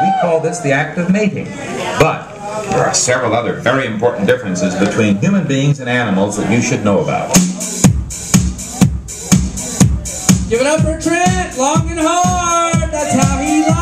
We call this the act of mating. But there are several other very important differences between human beings and animals that you should know about. Give it up for Trent, long and hard. That's how he likes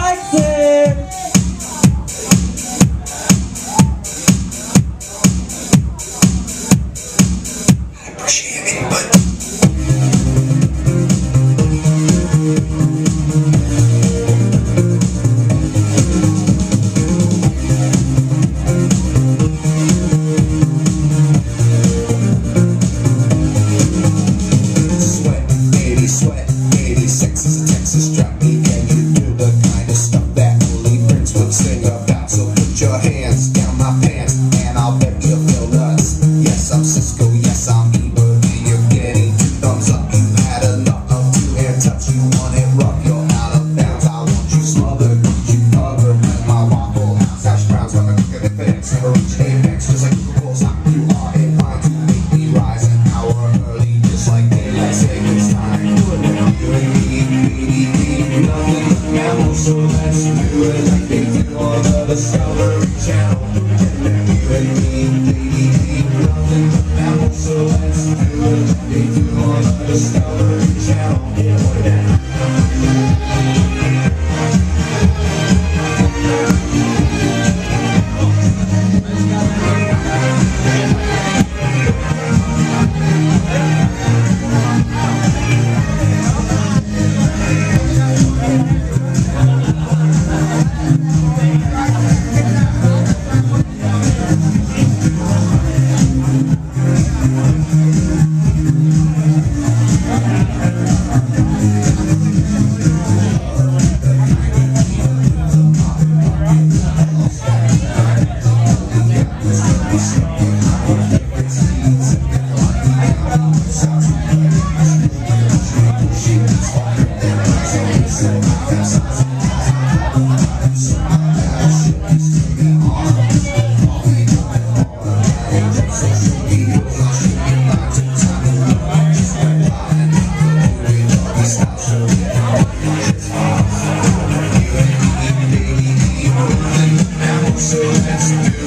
And me, mammals, so let's do it they do on the Discovery Channel.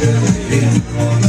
Let's